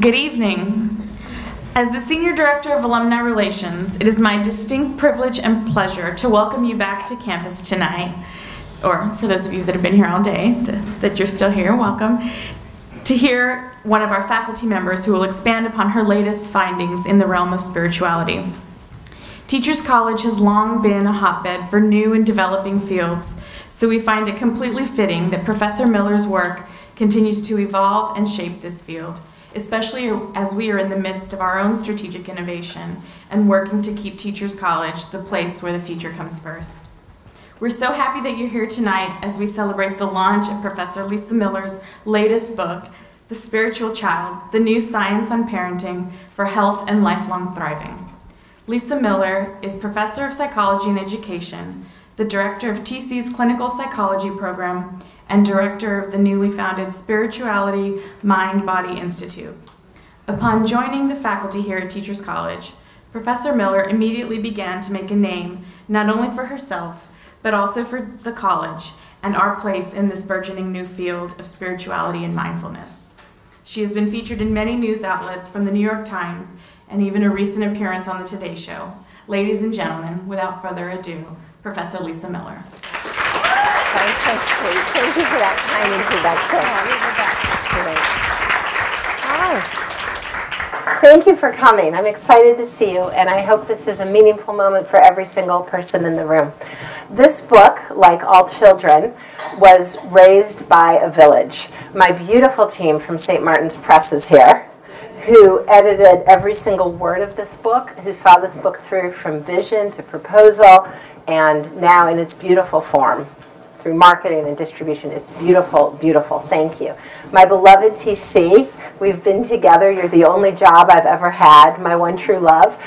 Good evening. As the Senior Director of Alumni Relations, it is my distinct privilege and pleasure to welcome you back to campus tonight, or for those of you that have been here all day, to, that you're still here, welcome, to hear one of our faculty members who will expand upon her latest findings in the realm of spirituality. Teachers College has long been a hotbed for new and developing fields, so we find it completely fitting that Professor Miller's work continues to evolve and shape this field especially as we are in the midst of our own strategic innovation and working to keep Teachers College the place where the future comes first. We're so happy that you're here tonight as we celebrate the launch of Professor Lisa Miller's latest book, The Spiritual Child, The New Science on Parenting for Health and Lifelong Thriving. Lisa Miller is Professor of Psychology and Education, the Director of TC's Clinical Psychology Program, and director of the newly founded Spirituality Mind Body Institute. Upon joining the faculty here at Teachers College, Professor Miller immediately began to make a name not only for herself, but also for the college and our place in this burgeoning new field of spirituality and mindfulness. She has been featured in many news outlets from the New York Times and even a recent appearance on the Today Show. Ladies and gentlemen, without further ado, Professor Lisa Miller. Was so sweet. Thank you for that kind introduction. Hi. Oh. Thank you for coming. I'm excited to see you, and I hope this is a meaningful moment for every single person in the room. This book, like all children, was raised by a village. My beautiful team from St. Martin's Press is here who edited every single word of this book, who saw this book through from vision to proposal, and now in its beautiful form through marketing and distribution. It's beautiful, beautiful. Thank you. My beloved TC, we've been together. You're the only job I've ever had, my one true love.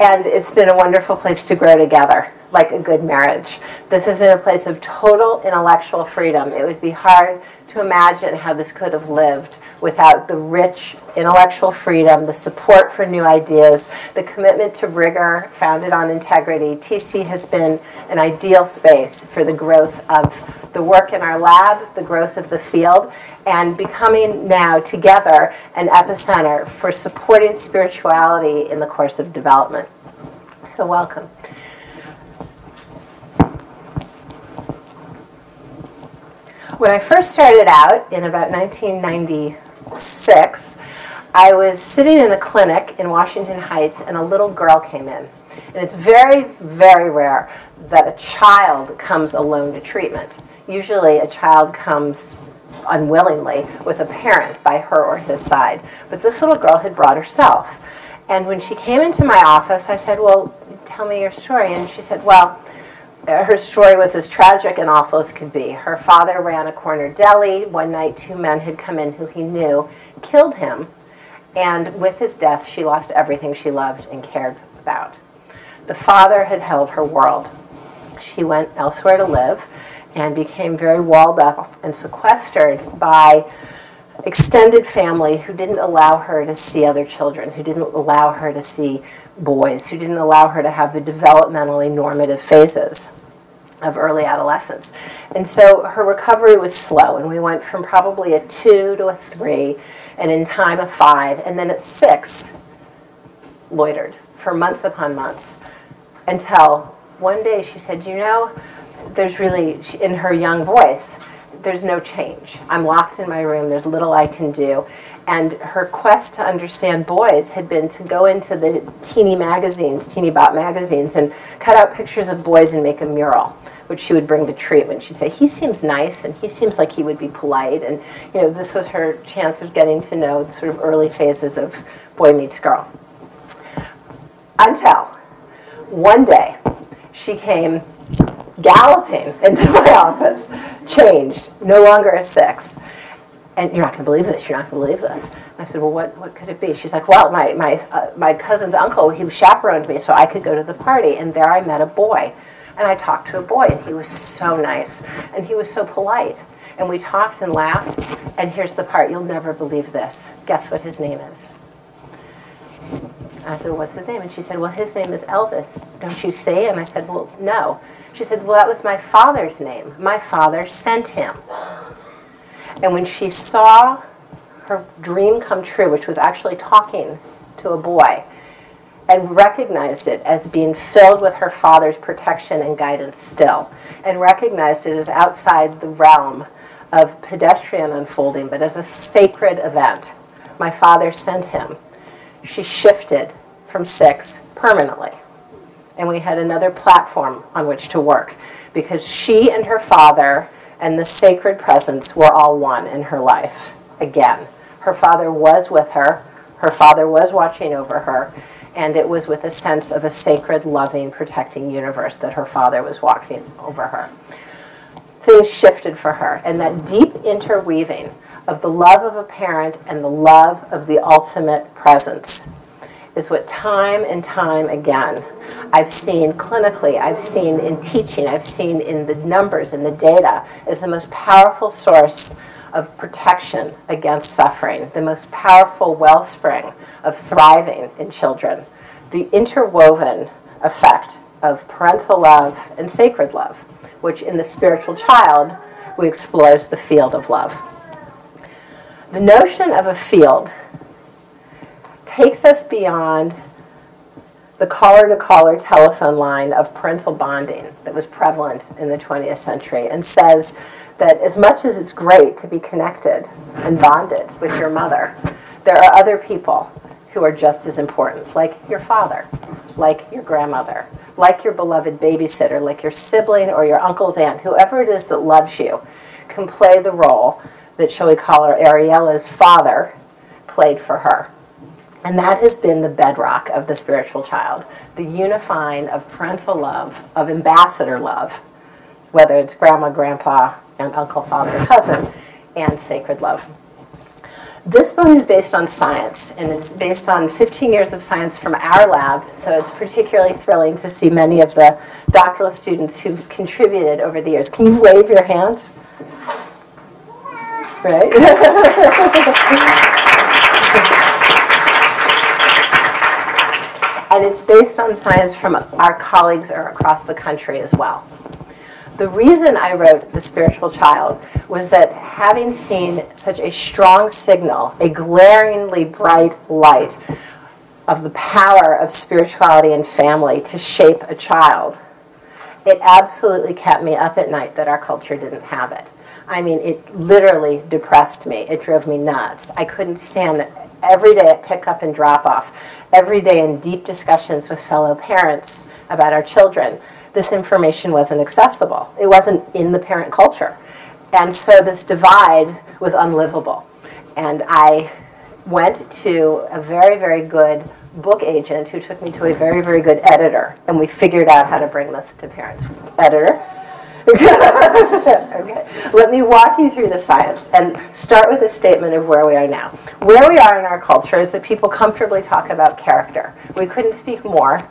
And it's been a wonderful place to grow together, like a good marriage. This has been a place of total intellectual freedom. It would be hard to imagine how this could have lived without the rich intellectual freedom, the support for new ideas, the commitment to rigor founded on integrity. TC has been an ideal space for the growth of the work in our lab, the growth of the field, and becoming now together an epicenter for supporting spirituality in the course of development. So, welcome. When I first started out in about 1996, I was sitting in a clinic in Washington Heights and a little girl came in. And it's very, very rare that a child comes alone to treatment. Usually a child comes unwillingly with a parent by her or his side. But this little girl had brought herself. And when she came into my office, I said, Well, tell me your story. And she said, Well, her story was as tragic and awful as could be. Her father ran a corner deli. One night, two men had come in who he knew, killed him, and with his death, she lost everything she loved and cared about. The father had held her world. She went elsewhere to live and became very walled up and sequestered by extended family who didn't allow her to see other children, who didn't allow her to see boys, who didn't allow her to have the developmentally normative phases of early adolescence. And so her recovery was slow, and we went from probably a two to a three, and in time a five, and then at six, loitered for months upon months until one day she said, You know, there's really, in her young voice, there's no change. I'm locked in my room, there's little I can do. And her quest to understand boys had been to go into the teeny magazines, teeny bot magazines, and cut out pictures of boys and make a mural, which she would bring to treatment. She'd say, he seems nice, and he seems like he would be polite. And, you know, this was her chance of getting to know the sort of early phases of boy meets girl. Until one day, she came galloping into my office, changed, no longer a six. And you're not going to believe this. You're not going to believe this. And I said, well, what, what could it be? She's like, well, my, my, uh, my cousin's uncle, he chaperoned me so I could go to the party. And there I met a boy. And I talked to a boy, and he was so nice. And he was so polite. And we talked and laughed. And here's the part you'll never believe this. Guess what his name is? I said, well, what's his name? And she said, well, his name is Elvis. Don't you see? And I said, well, no. She said, well, that was my father's name. My father sent him. And when she saw her dream come true, which was actually talking to a boy, and recognized it as being filled with her father's protection and guidance still, and recognized it as outside the realm of pedestrian unfolding, but as a sacred event. My father sent him. She shifted from six permanently. And we had another platform on which to work because she and her father and the sacred presence were all one in her life again. Her father was with her, her father was watching over her, and it was with a sense of a sacred, loving, protecting universe that her father was watching over her. Things shifted for her, and that deep interweaving of the love of a parent and the love of the ultimate presence is what time and time again I've seen clinically, I've seen in teaching, I've seen in the numbers and the data is the most powerful source of protection against suffering, the most powerful wellspring of thriving in children, the interwoven effect of parental love and sacred love, which in the spiritual child we explore as the field of love. The notion of a field takes us beyond the caller to caller telephone line of parental bonding that was prevalent in the 20th century and says that as much as it's great to be connected and bonded with your mother, there are other people who are just as important, like your father, like your grandmother, like your beloved babysitter, like your sibling or your uncle's aunt, whoever it is that loves you, can play the role that, shall we call her, Ariella's father played for her. And that has been the bedrock of the spiritual child the unifying of parental love, of ambassador love, whether it's grandma, grandpa, and uncle, father, cousin, and sacred love. This book is based on science, and it's based on 15 years of science from our lab, so it's particularly thrilling to see many of the doctoral students who've contributed over the years. Can you wave your hands? Right? and it's based on science from our colleagues across the country as well. The reason I wrote The Spiritual Child was that having seen such a strong signal, a glaringly bright light of the power of spirituality and family to shape a child, it absolutely kept me up at night that our culture didn't have it. I mean, it literally depressed me. It drove me nuts. I couldn't stand every day at pickup and drop off, every day in deep discussions with fellow parents about our children, this information wasn't accessible. It wasn't in the parent culture. And so this divide was unlivable. And I went to a very, very good book agent who took me to a very, very good editor. And we figured out how to bring this to parents. Editor, okay. Let me walk you through the science and start with a statement of where we are now. Where we are in our culture is that people comfortably talk about character. We couldn't speak more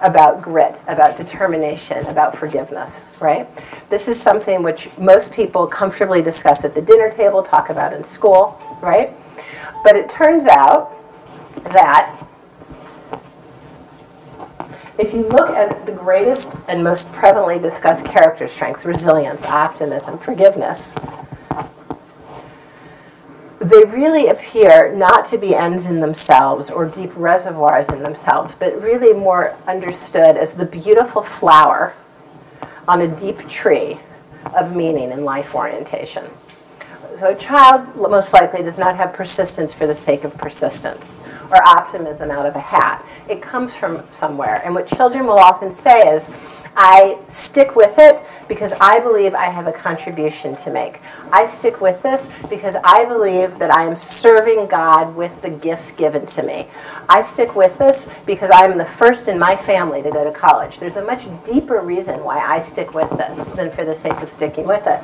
about grit, about determination, about forgiveness, right? This is something which most people comfortably discuss at the dinner table, talk about in school, right? But it turns out that if you look at the greatest and most prevalently discussed character strengths, resilience, optimism, forgiveness, they really appear not to be ends in themselves or deep reservoirs in themselves, but really more understood as the beautiful flower on a deep tree of meaning and life orientation. So a child most likely does not have persistence for the sake of persistence or optimism out of a hat. It comes from somewhere. And what children will often say is, I stick with it because I believe I have a contribution to make. I stick with this because I believe that I am serving God with the gifts given to me. I stick with this because I am the first in my family to go to college. There's a much deeper reason why I stick with this than for the sake of sticking with it.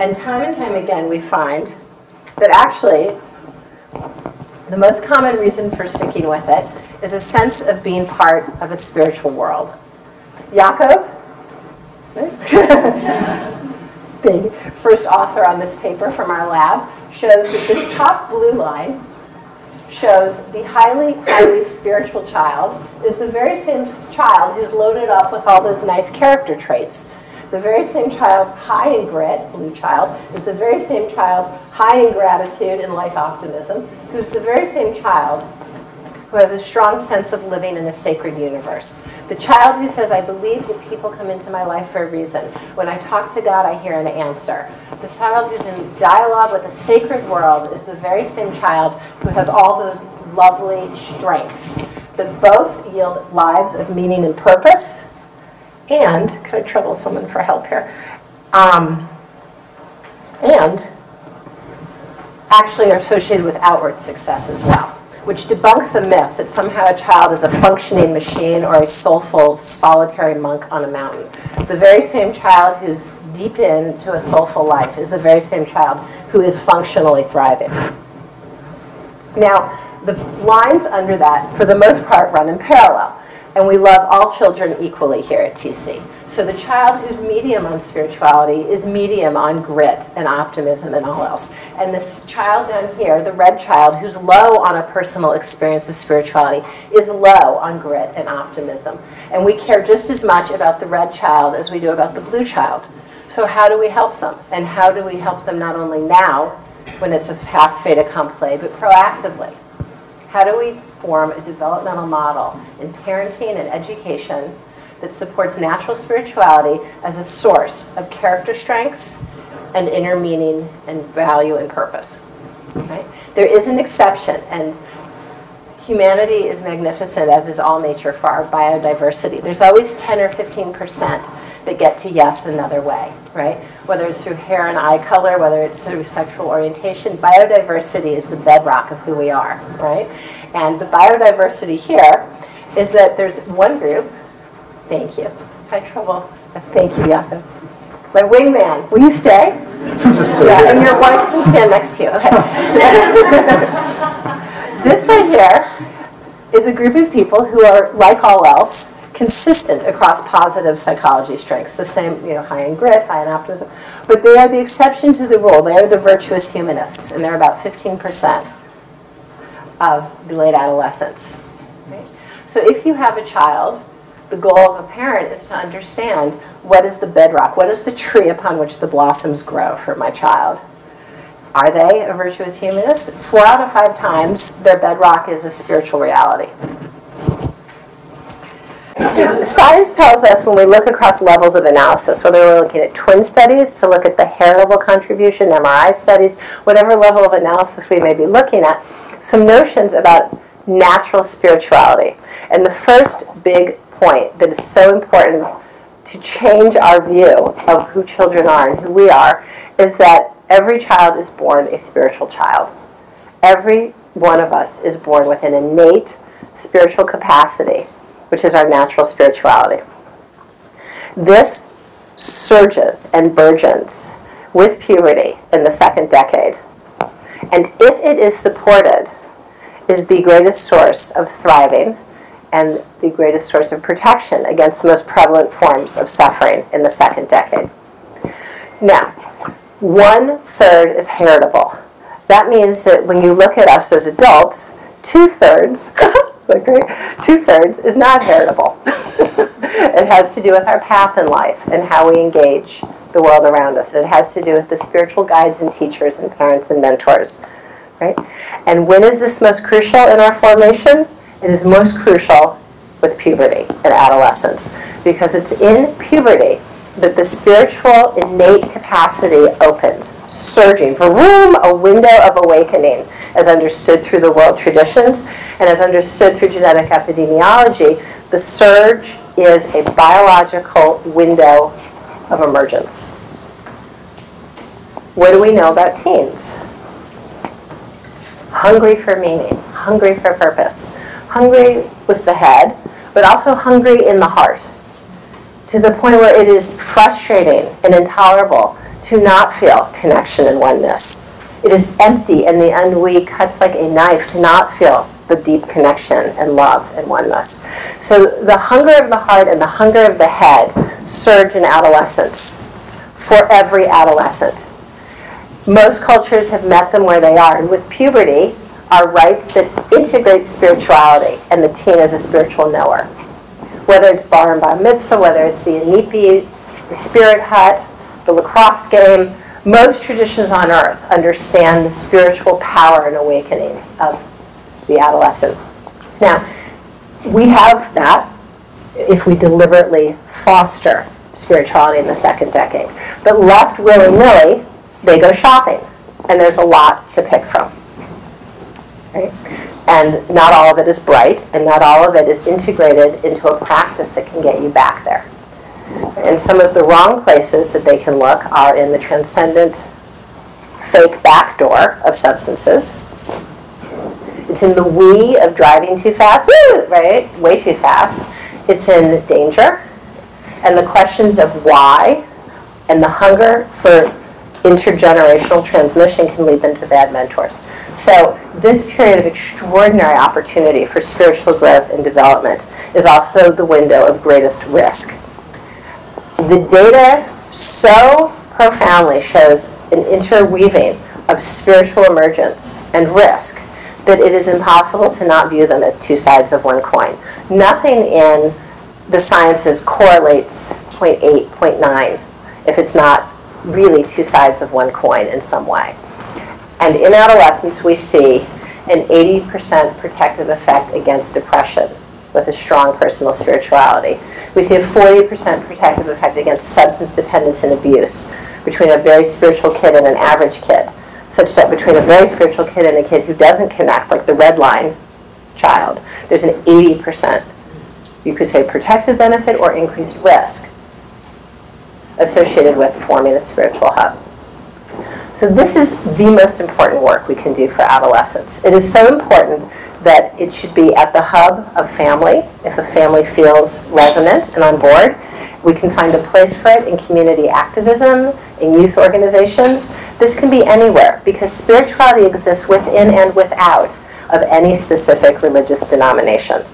And time and time again, we find that actually the most common reason for sticking with it is a sense of being part of a spiritual world. Jakob, big first author on this paper from our lab, shows that this top blue line shows the highly, highly spiritual child is the very same child who's loaded up with all those nice character traits The very same child high in grit, blue child, is the very same child high in gratitude and life optimism, who's the very same child who has a strong sense of living in a sacred universe. The child who says, I believe that people come into my life for a reason. When I talk to God, I hear an answer. The child who's in dialogue with a sacred world is the very same child who has all those lovely strengths that both yield lives of meaning and purpose. And, can I trouble someone for help here? Um, and actually are associated with outward success as well which debunks the myth that somehow a child is a functioning machine or a soulful, solitary monk on a mountain. The very same child who's deep into a soulful life is the very same child who is functionally thriving. Now, the lines under that, for the most part, run in parallel. And we love all children equally here at TC. So the child who's medium on spirituality is medium on grit and optimism and all else. And this child down here, the red child, who's low on a personal experience of spirituality, is low on grit and optimism. And we care just as much about the red child as we do about the blue child. So how do we help them? And how do we help them not only now, when it's a half fait accompli, but proactively? How do we form a developmental model in parenting and education that supports natural spirituality as a source of character strengths and inner meaning and value and purpose. Right? There is an exception, and humanity is magnificent, as is all nature, for our biodiversity. There's always 10 or 15 percent that get to yes another way, right? Whether it's through hair and eye color, whether it's through sexual orientation, biodiversity is the bedrock of who we are, right? And the biodiversity here is that there's one group, thank you, had trouble, thank you, Jakob. My wingman, will you stay? Yeah, and your wife can stand next to you, okay. this right here is a group of people who are, like all else, consistent across positive psychology strengths, the same, you know, high in grit, high in optimism. But they are the exception to the rule. They are the virtuous humanists, and they're about 15% of the late adolescence. Right? So if you have a child, the goal of a parent is to understand what is the bedrock, what is the tree upon which the blossoms grow for my child. Are they a virtuous humanist? Four out of five times, their bedrock is a spiritual reality. Science tells us when we look across levels of analysis, whether we're looking at twin studies to look at the hair level contribution, MRI studies, whatever level of analysis we may be looking at, some notions about natural spirituality. And the first big point that is so important to change our view of who children are and who we are is that every child is born a spiritual child. Every one of us is born with an innate spiritual capacity which is our natural spirituality. This surges and burgeons with puberty in the second decade. And if it is supported, is the greatest source of thriving and the greatest source of protection against the most prevalent forms of suffering in the second decade. Now, one third is heritable. That means that when you look at us as adults, two thirds Two thirds is not heritable. it has to do with our path in life and how we engage the world around us. And It has to do with the spiritual guides and teachers and parents and mentors. Right? And when is this most crucial in our formation? It is most crucial with puberty and adolescence because it's in puberty that the spiritual innate capacity opens, surging. For room, a window of awakening, as understood through the world traditions and as understood through genetic epidemiology, the surge is a biological window of emergence. What do we know about teens? Hungry for meaning, hungry for purpose, hungry with the head, but also hungry in the heart to the point where it is frustrating and intolerable to not feel connection and oneness. It is empty and the ennui cuts like a knife to not feel the deep connection and love and oneness. So the hunger of the heart and the hunger of the head surge in adolescence for every adolescent. Most cultures have met them where they are. And with puberty are rites that integrate spirituality, and the teen is a spiritual knower whether it's bat and bar mitzvah, whether it's the inipi the spirit hut, the lacrosse game, most traditions on earth understand the spiritual power and awakening of the adolescent. Now, we have that if we deliberately foster spirituality in the second decade. But left willy-nilly, they go shopping, and there's a lot to pick from. Right? And not all of it is bright, and not all of it is integrated into a practice that can get you back there. And some of the wrong places that they can look are in the transcendent fake backdoor of substances. It's in the we of driving too fast, woo, right? Way too fast. It's in danger. And the questions of why and the hunger for intergenerational transmission can lead them to bad mentors. So this period of extraordinary opportunity for spiritual growth and development is also the window of greatest risk. The data so profoundly shows an interweaving of spiritual emergence and risk that it is impossible to not view them as two sides of one coin. Nothing in the sciences correlates 0.8, 0.9 if it's not really two sides of one coin in some way. And in adolescence, we see an 80% protective effect against depression with a strong personal spirituality. We see a 40% protective effect against substance dependence and abuse between a very spiritual kid and an average kid, such that between a very spiritual kid and a kid who doesn't connect, like the red line child, there's an 80%, you could say, protective benefit or increased risk associated with forming a spiritual hub. So this is the most important work we can do for adolescents. It is so important that it should be at the hub of family. If a family feels resonant and on board, we can find a place for it in community activism, in youth organizations. This can be anywhere because spirituality exists within and without of any specific religious denomination.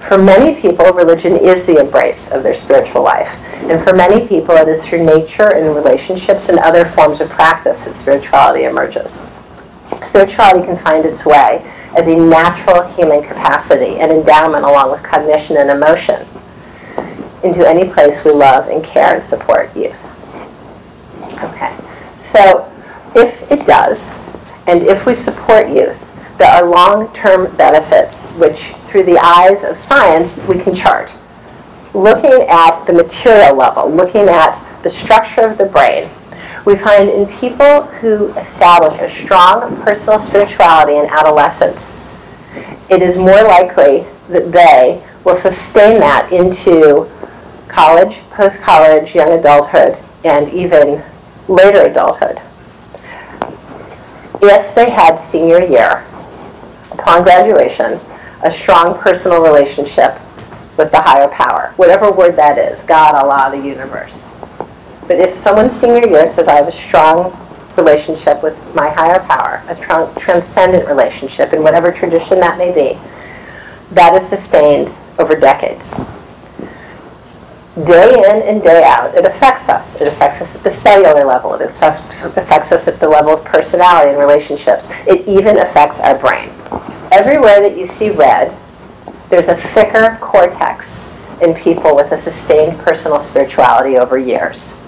For many people, religion is the embrace of their spiritual life. And for many people, it is through nature and relationships and other forms of practice that spirituality emerges. Spirituality can find its way as a natural human capacity and endowment along with cognition and emotion into any place we love and care and support youth. Okay, so if it does, and if we support youth, there are long-term benefits which, through the eyes of science, we can chart. Looking at the material level, looking at the structure of the brain, we find in people who establish a strong personal spirituality in adolescence, it is more likely that they will sustain that into college, post-college, young adulthood, and even later adulthood. If they had senior year, upon graduation, a strong personal relationship with the higher power, whatever word that is, God, Allah, the universe. But if someone's senior year says, I have a strong relationship with my higher power, a tra- transcendent relationship in whatever tradition that may be, that is sustained over decades. Day in and day out, it affects us. It affects us at the cellular level. It affects us at the level of personality and relationships. It even affects our brain. Everywhere that you see red, there's a thicker cortex in people with a sustained personal spirituality over years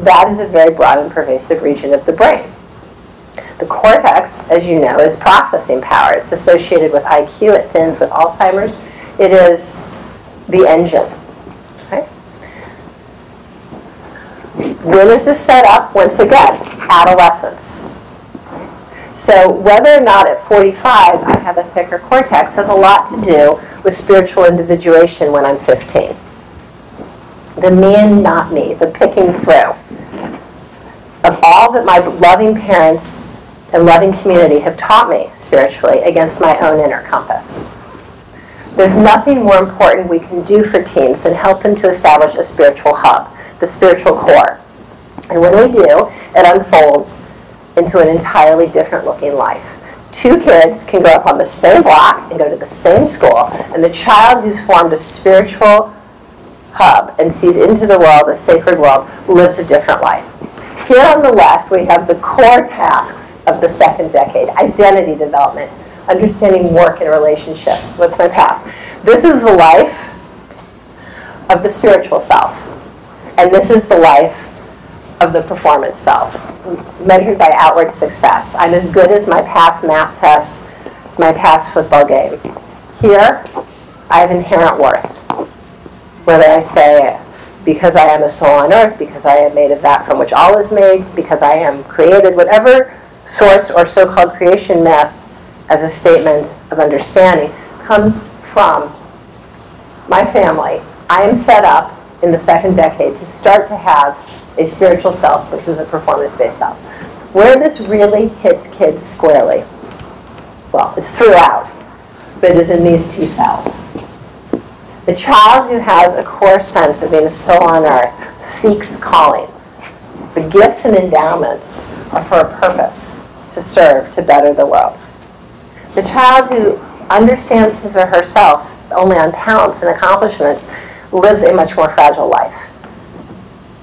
that is a very broad and pervasive region of the brain. The cortex, as you know, is processing power. It's associated with IQ. It thins with Alzheimer's. It is the engine. Okay? When is this set up? Once again, adolescence. So whether or not at 45 I have a thicker cortex has a lot to do with spiritual individuation when I'm 15 the me and not me, the picking through of all that my loving parents and loving community have taught me spiritually against my own inner compass. There's nothing more important we can do for teens than help them to establish a spiritual hub, the spiritual core. And when we do, it unfolds into an entirely different looking life. Two kids can grow up on the same block and go to the same school, and the child who's formed a spiritual hub and sees into the world, a sacred world, lives a different life. Here on the left, we have the core tasks of the second decade, identity development, understanding work and relationship. What's my path? This is the life of the spiritual self. And this is the life of the performance self, measured by outward success. I'm as good as my past math test, my past football game. Here, I have inherent worth. Whether I say, it because I am a soul on earth, because I am made of that from which all is made, because I am created, whatever source or so called creation myth as a statement of understanding comes from my family. I am set up in the second decade to start to have a spiritual self, which is a performance based self. Where this really hits kids squarely, well, it's throughout, but it is in these two cells. The child who has a core sense of being a soul on earth seeks calling. The gifts and endowments are for a purpose to serve, to better the world. The child who understands his or herself only on talents and accomplishments lives a much more fragile life.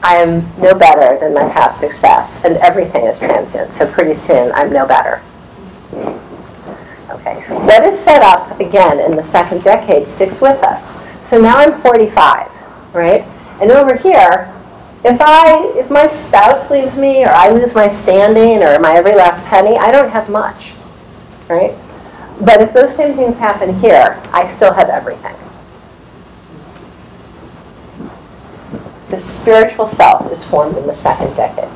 I am no better than my past success, and everything is transient, so pretty soon I'm no better. Okay, what is set up again in the second decade sticks with us. So now I'm 45, right? And over here, if I if my spouse leaves me or I lose my standing or my every last penny, I don't have much, right? But if those same things happen here, I still have everything. The spiritual self is formed in the second decade.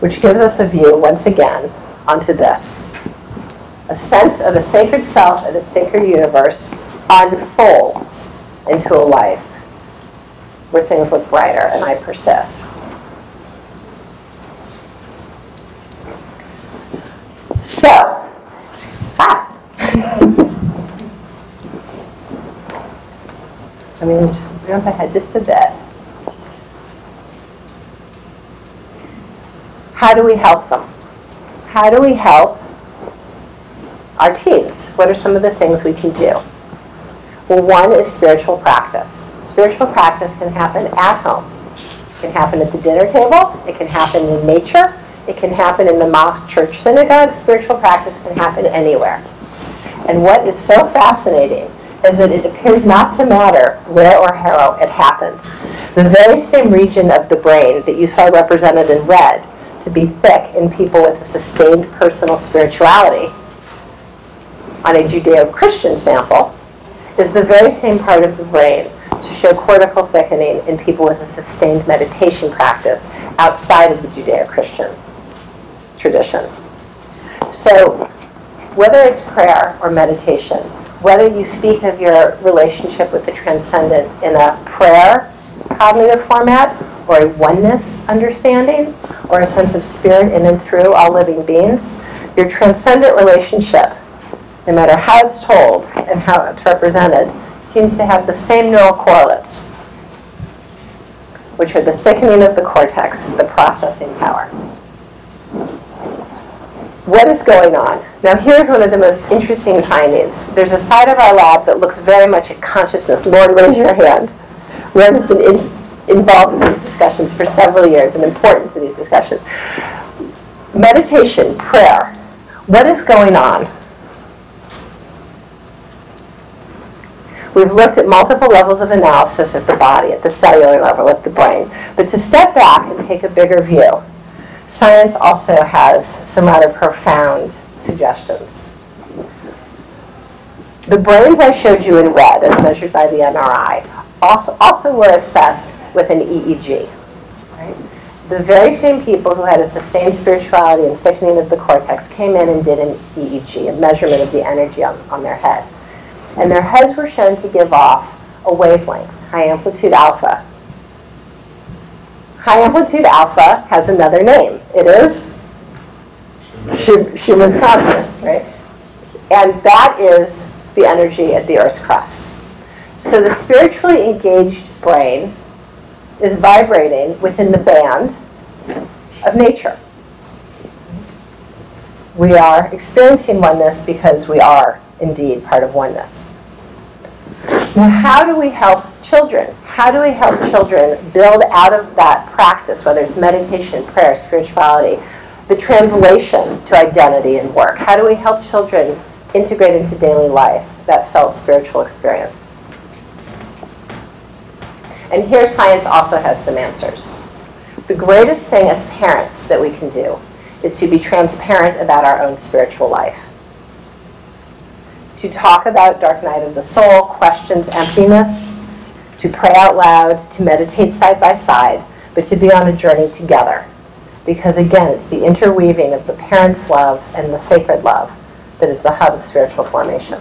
Which gives us a view, once again, onto this. A sense of a sacred self and a sacred universe unfolds into a life where things look brighter and I persist. So, I mean, just jump ahead just a bit. How do we help them? How do we help our teens? What are some of the things we can do? Well, one is spiritual practice. Spiritual practice can happen at home. It can happen at the dinner table. It can happen in nature. It can happen in the mosque, church, synagogue. Spiritual practice can happen anywhere. And what is so fascinating is that it appears not to matter where or how it happens. The very same region of the brain that you saw represented in red to be thick in people with a sustained personal spirituality on a Judeo-Christian sample is the very same part of the brain to show cortical thickening in people with a sustained meditation practice outside of the Judeo-Christian tradition. So whether it's prayer or meditation, whether you speak of your relationship with the transcendent in a prayer cognitive format or a oneness understanding or a sense of spirit in and through all living beings, your transcendent relationship, no matter how it's told and how it's represented, seems to have the same neural correlates, which are the thickening of the cortex, the processing power what is going on? Now here's one of the most interesting findings. There's a side of our lab that looks very much at consciousness. Lauren, raise your mm-hmm. hand. Lauren has been in, involved in these discussions for several years and important to these discussions. Meditation, prayer, what is going on? We've looked at multiple levels of analysis at the body, at the cellular level, at the brain. But to step back and take a bigger view, Science also has some rather profound suggestions. The brains I showed you in red, as measured by the MRI, also, also were assessed with an EEG. Right? The very same people who had a sustained spirituality and thickening of the cortex came in and did an EEG, a measurement of the energy on, on their head. And their heads were shown to give off a wavelength, high amplitude alpha, High amplitude alpha has another name. It is Schumann's constant, right? And that is the energy at the Earth's crust. So the spiritually engaged brain is vibrating within the band of nature. We are experiencing oneness because we are indeed part of oneness. Now, how do we help children? How do we help children build out of that practice, whether it's meditation, prayer, spirituality, the translation to identity and work? How do we help children integrate into daily life that felt spiritual experience? And here science also has some answers. The greatest thing as parents that we can do is to be transparent about our own spiritual life. To talk about dark night of the soul, questions emptiness, to pray out loud, to meditate side by side, but to be on a journey together. Because again, it's the interweaving of the parent's love and the sacred love that is the hub of spiritual formation.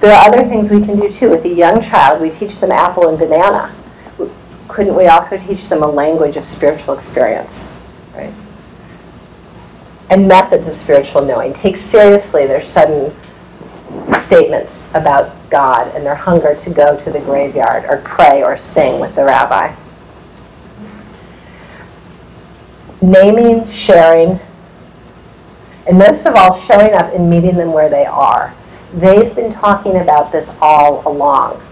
There are other things we can do too. With a young child, we teach them apple and banana. Couldn't we also teach them a language of spiritual experience? Right? And methods of spiritual knowing. Take seriously their sudden statements about God and their hunger to go to the graveyard or pray or sing with the rabbi. Naming, sharing, and most of all, showing up and meeting them where they are. They've been talking about this all along.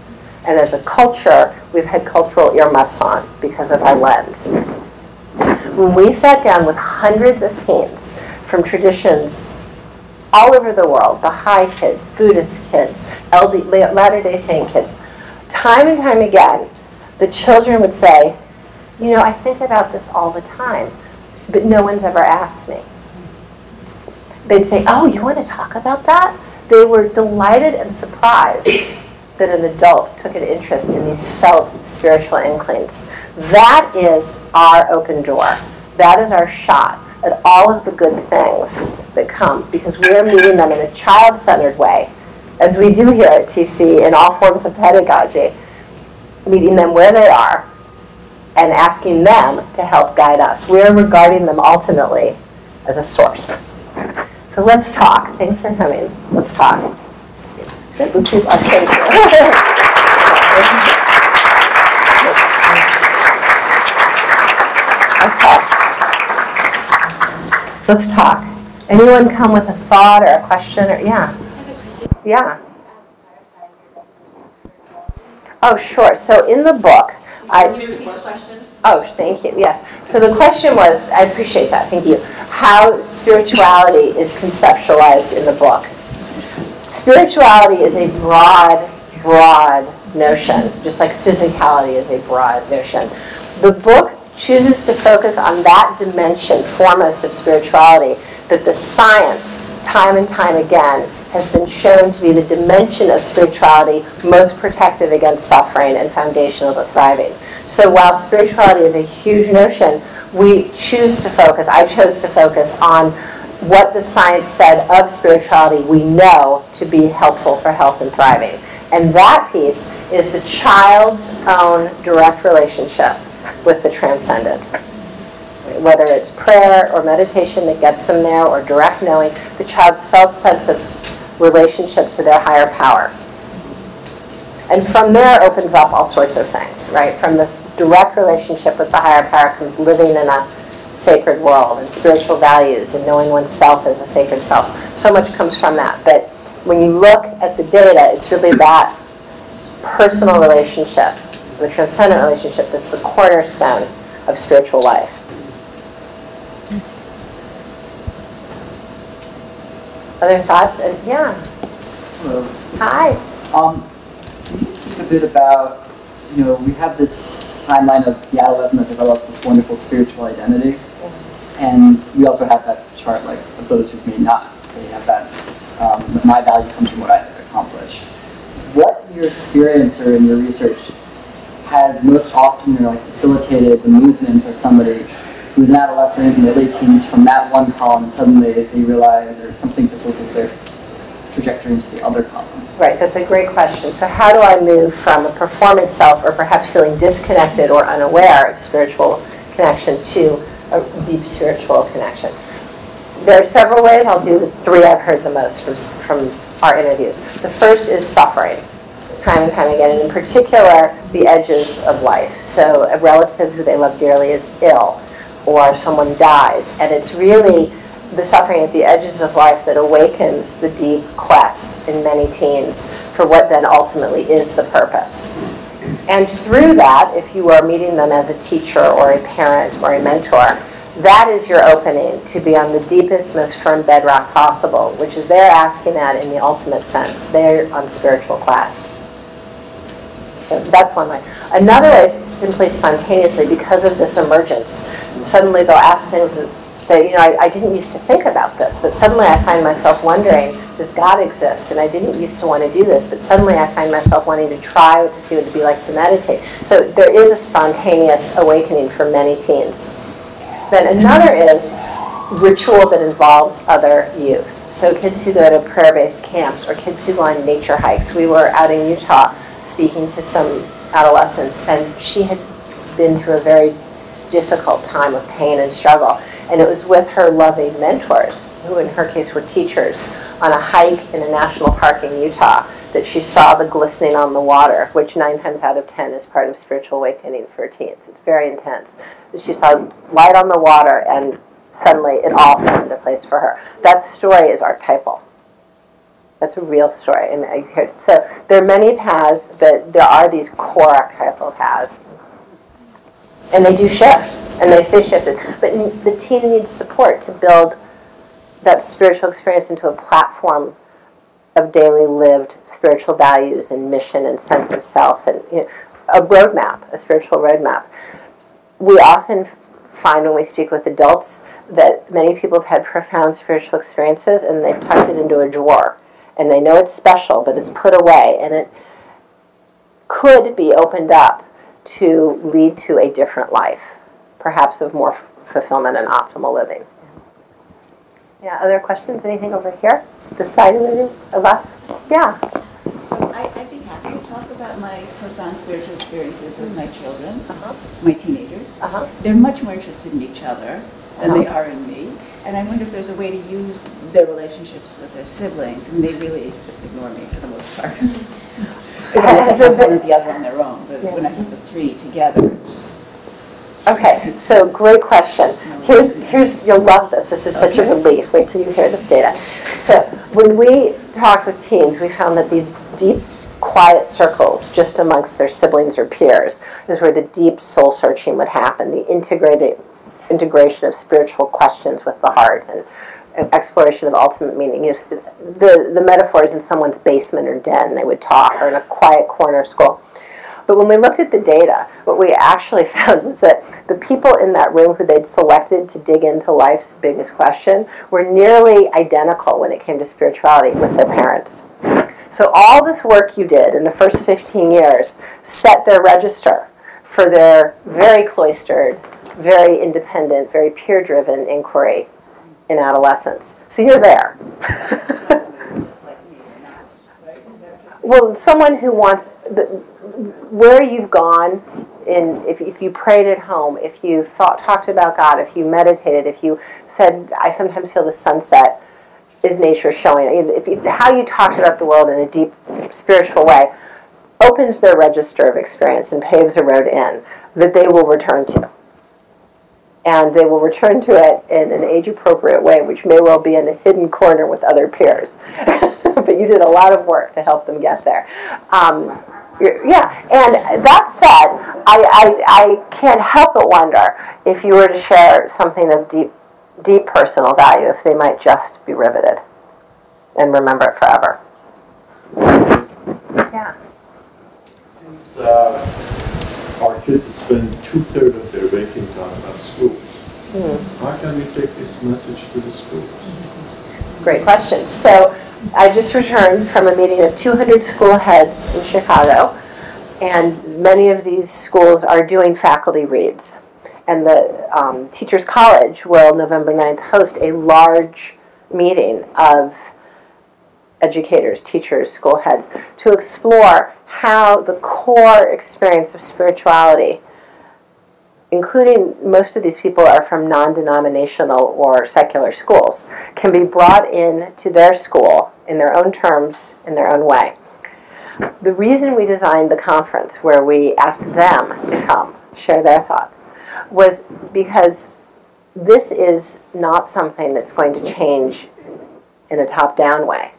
And as a culture, we've had cultural earmuffs on because of our lens. When we sat down with hundreds of teens from traditions all over the world, Baha'i kids, Buddhist kids, Latter-day Saint kids, time and time again, the children would say, you know, I think about this all the time, but no one's ever asked me. They'd say, oh, you want to talk about that? They were delighted and surprised that an adult took an interest in these felt spiritual inklings. That is our open door. That is our shot at all of the good things that come because we're meeting them in a child centered way, as we do here at TC in all forms of pedagogy, meeting them where they are and asking them to help guide us. We're regarding them ultimately as a source. So let's talk. Thanks for coming. Let's talk. Let's keep thank you. okay. Let's talk. Anyone come with a thought or a question or yeah? Yeah. Oh, sure. So in the book, I. Oh, thank you. Yes. So the question was, I appreciate that. Thank you. How spirituality is conceptualized in the book. Spirituality is a broad, broad notion, just like physicality is a broad notion. The book chooses to focus on that dimension foremost of spirituality that the science, time and time again, has been shown to be the dimension of spirituality most protective against suffering and foundational to thriving. So while spirituality is a huge notion, we choose to focus, I chose to focus on what the science said of spirituality we know to be helpful for health and thriving. And that piece is the child's own direct relationship with the transcendent. Whether it's prayer or meditation that gets them there or direct knowing, the child's felt sense of relationship to their higher power. And from there opens up all sorts of things, right? From this direct relationship with the higher power comes living in a sacred world and spiritual values and knowing oneself as a sacred self. So much comes from that. But when you look at the data, it's really that personal relationship, the transcendent relationship, that's the cornerstone of spiritual life. Other thoughts? And yeah. Hello. Hi. Um, can you speak a bit about, you know, we have this timeline of the adolescent that develops this wonderful spiritual identity, and we also have that chart, like, of those who may not. They have that, um, my value comes from what I accomplish. What in your experience or in your research has most often like facilitated the movement of somebody who's an adolescent in their late teens from that one column, suddenly they realize or something facilitates their trajectory into the other column? Right, that's a great question. So how do I move from a performance self or perhaps feeling disconnected or unaware of spiritual connection to a deep spiritual connection? There are several ways. I'll do three I've heard the most from, from our interviews. The first is suffering, time and time again, and in particular, the edges of life. So a relative who they love dearly is ill, or someone dies, and it's really the suffering at the edges of life that awakens the deep quest in many teens for what then ultimately is the purpose. And through that, if you are meeting them as a teacher or a parent or a mentor, that is your opening to be on the deepest, most firm bedrock possible, which is they're asking that in the ultimate sense. They're on spiritual quest. That's one way. Another is simply spontaneously because of this emergence. Suddenly they'll ask things that, that you know, I, I, didn't used to think about this, but suddenly I find myself wondering, does God exist? And I didn't used to want to do this, but suddenly I find myself wanting to try to see what it'd be like to meditate. So there is a spontaneous awakening for many teens. Then another is ritual that involves other youth. So kids who go to prayer-based camps or kids who go on nature hikes. We were out in Utah speaking to some adolescents, and she had been through a very difficult time of pain and struggle. And it was with her loving mentors, who in her case were teachers, on a hike in a national park in Utah that she saw the glistening on the water, which nine times out of ten is part of spiritual awakening for teens. It's very intense. She saw light on the water, and suddenly it all fell into place for her. That story is archetypal. That's a real story. And so there are many paths, but there are these core archetypal paths. And they do shift, and they stay shifted. But the teen needs support to build that spiritual experience into a platform of daily lived spiritual values and mission and sense of self and you know, a roadmap, a spiritual roadmap. We often find when we speak with adults that many people have had profound spiritual experiences and they've tucked it into a drawer and they know it's special, but it's put away, and it could be opened up to lead to a different life, perhaps of more f- fulfillment and optimal living. Yeah, other questions? Anything over here? This side of the room? Of us? Yeah. So I, would be happy to talk about my profound spiritual experiences with my children, uh-huh. my teenagers. Uh-huh. They're much more interested in each other than uh-huh. they are in me. And I wonder if there's a way to use their relationships with their siblings, and they really just ignore me for the most part. Has there been one or the other on their own, but yeah. when I put the three together, it's Okay, so great question. Here's, here's, you'll love this. This is such a relief. Wait till you hear this data. So when we talk with teens, we found that these deep, quiet circles just amongst their siblings or peers is where the deep soul searching would happen, the integrated integration of spiritual questions with the heart and, exploration of ultimate meaning. You know, the, the metaphors in someone's basement or den, they would talk, or in a quiet corner of school. But when we looked at the data, what we actually found was that the people in that room who they'd selected to dig into life's biggest question were nearly identical when it came to spirituality with their parents. So all this work you did in the first 15 years set their register for their very cloistered, very independent, very peer driven inquiry in adolescence. So you're there. well, someone who wants, the, where you've gone, in, if, if you prayed at home, if you thought, talked about God, if you meditated, if you said, I sometimes feel the sunset, is nature showing. If you, how you talked about the world in a deep spiritual way opens their register of experience and paves a road in that they will return to and they will return to it in an age appropriate way, which may well be in a hidden corner with other peers. but you did a lot of work to help them get there. Um, yeah, and that said, I, I, I can't help but wonder if you were to share something of deep, deep personal value, if they might just be riveted and remember it forever. Yeah. Since uh, our kids spend two thirds of their waking time at schools, mm. how can we take this message to the schools? Great question. So I just returned from a meeting of 200 school heads in Chicago, and many of these schools are doing faculty reads. And the um, Teachers College will, November 9th, host a large meeting of educators, teachers, school heads to explore how the core experience of spirituality including most of these people are from non denominational or secular schools, can be brought in to their school in their own terms, in their own way. The reason we designed the conference where we asked them to come share their thoughts was because this is not something that's going to change in a top down way.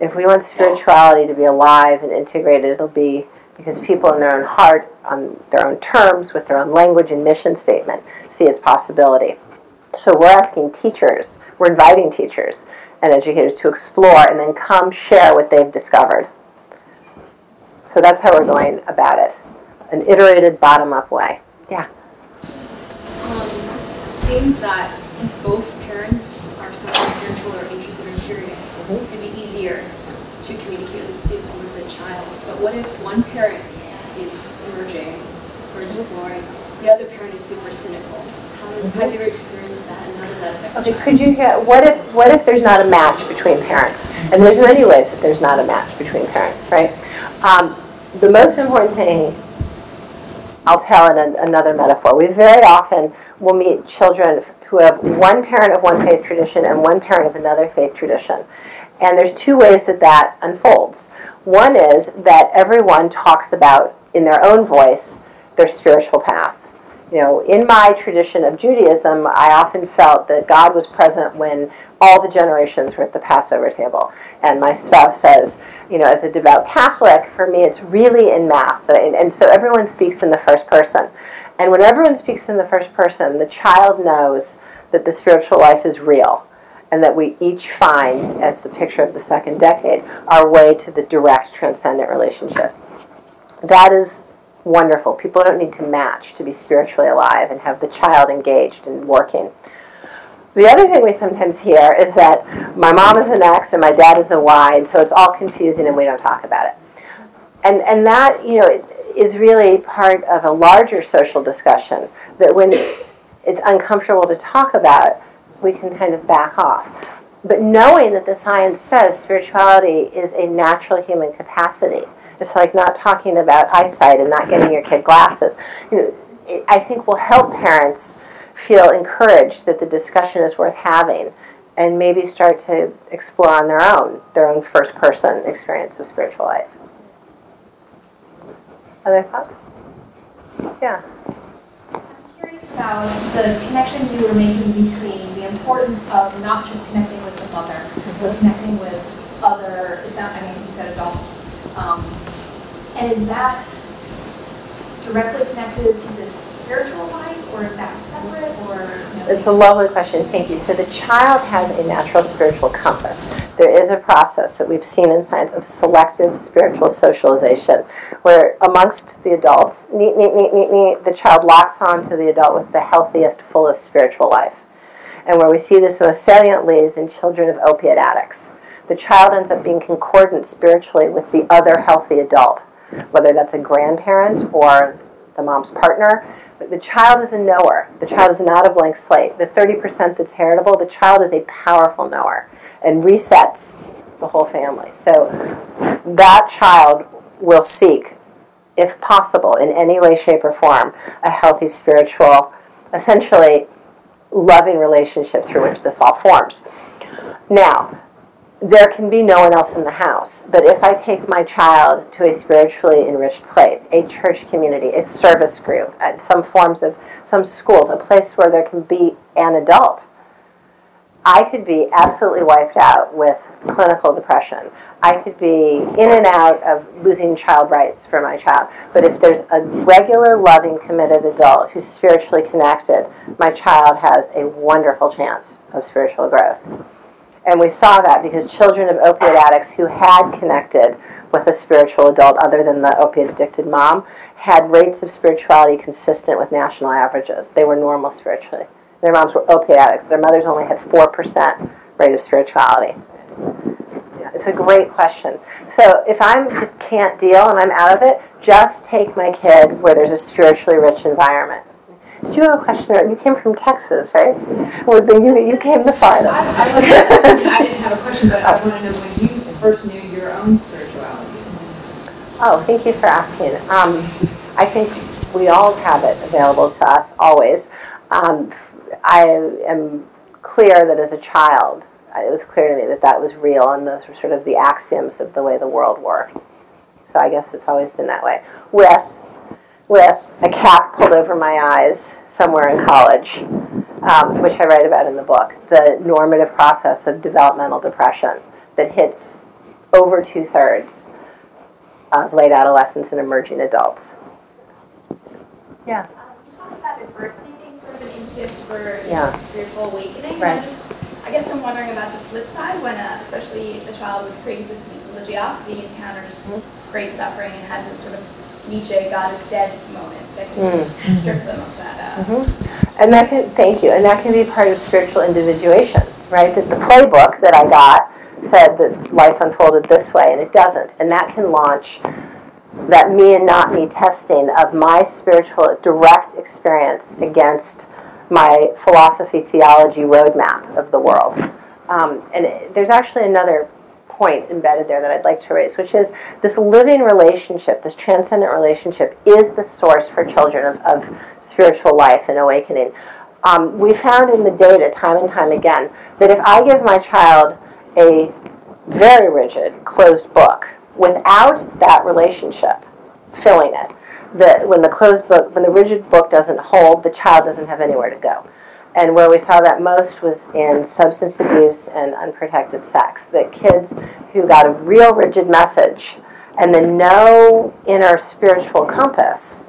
If we want spirituality to be alive and integrated, it'll be because people in their own heart, on their own terms, with their own language and mission statement, see its possibility. So we're asking teachers, we're inviting teachers and educators to explore and then come share what they've discovered. So that's how we're going about it an iterated bottom up way. Yeah. Um, seems that both parents are spiritual or interested or curious, mm-hmm. it'd be easier to communicate with the student with the child. But what if one parent is emerging or exploring, the other parent is super cynical? How does have you experienced that, and how does that affect? Okay, could you hear? What if what if there's not a match between parents? And there's many ways that there's not a match between parents, right? Um, the most important thing I'll tell in a, another metaphor. We very often will meet children who have one parent of one faith tradition and one parent of another faith tradition. And there's two ways that that unfolds. One is that everyone talks about, in their own voice, their spiritual path you know, in my tradition of Judaism, I often felt that God was present when all the generations were at the Passover table. And my spouse says, you know, as a devout Catholic, for me, it's really in Mass. And, and so everyone speaks in the first person. And when everyone speaks in the first person, the child knows that the spiritual life is real and that we each find, as the picture of the second decade, our way to the direct transcendent relationship. That is wonderful. People don't need to match to be spiritually alive and have the child engaged and working. The other thing we sometimes hear is that my mom is an X and my dad is a Y, and so it's all confusing and we don't talk about it. And, and that, you know, is really part of a larger social discussion that when it's uncomfortable to talk about, we can kind of back off. But knowing that the science says spirituality is a natural human capacity it's like not talking about eyesight and not getting your kid glasses. You know, it, I think will help parents feel encouraged that the discussion is worth having and maybe start to explore on their own their own first person experience of spiritual life. Other thoughts? Yeah. About the connection you were making between the importance of not just connecting with the mother, but connecting with other, it's not, I mean, you said adults, um, and is that directly connected to this spiritual life, or is that separate, or? It's a lovely question. Thank you. So the child has a natural spiritual compass. There is a process that we've seen in science of selective spiritual socialization, where amongst the adults, neat, neat, neat, neat, neat, the child locks on to the adult with the healthiest, fullest spiritual life. And where we see this most saliently is in children of opiate addicts. The child ends up being concordant spiritually with the other healthy adult whether that's a grandparent or the mom's partner. But the child is a knower. The child is not a blank slate. The 30% that's heritable, the child is a powerful knower and resets the whole family. So that child will seek, if possible, in any way, shape, or form, a healthy spiritual, essentially loving relationship through which this all forms. Now, there can be no one else in the house. But if I take my child to a spiritually enriched place, a church community, a service group, at some forms of some schools, a place where there can be an adult, I could be absolutely wiped out with clinical depression. I could be in and out of losing child rights for my child. But if there's a regular, loving, committed adult who's spiritually connected, my child has a wonderful chance of spiritual growth. And we saw that because children of opiate addicts who had connected with a spiritual adult other than the opiate addicted mom had rates of spirituality consistent with national averages. They were normal spiritually. Their moms were opiate addicts. Their mothers only had 4% rate of spirituality. Yeah, it's a great question. So if I just can't deal and I'm out of it, just take my kid where there's a spiritually rich environment. Did you have a question? You came from Texas, right? Well, then you, you came the farthest. I, I, I didn't have a question, but I want to know when you first knew your own spirituality. Oh, thank you for asking. Um, I think we all have it available to us always. Um, I am clear that as a child, it was clear to me that that was real, and those were sort of the axioms of the way the world worked. So I guess it's always been that way. With with a cap pulled over my eyes somewhere in college, um, which I write about in the book, the normative process of developmental depression that hits over two thirds of late adolescents and emerging adults. Yeah. Um, you talked about adversity being sort of an impetus for Yeah. spiritual awakening. And Right. I just, I guess I'm wondering about the flip side when, uh, especially a child with pre-existing religiosity encounters Mm-hmm. great suffering and has this sort of Nietzsche God is dead moment that can Mm. strip them of that. Uh, And that can, thank you, and that can be part of spiritual individuation, right? That the playbook that I got said that life unfolded this way, and it doesn't. And that can launch that me and not me testing of my spiritual direct experience against my philosophy theology roadmap of the world. Um, and it- there's actually another point embedded there that I'd like to raise, which is this living relationship, this transcendent relationship, is the source for children of, of spiritual life and awakening. Um, we found in the data, time and time again, that if I give my child a very rigid, closed book without that relationship filling it, the, when the closed book, when the rigid book doesn't hold, the child doesn't have anywhere to go. And where we saw that most was in substance abuse and unprotected sex. That kids who got a real rigid message and then no inner spiritual compass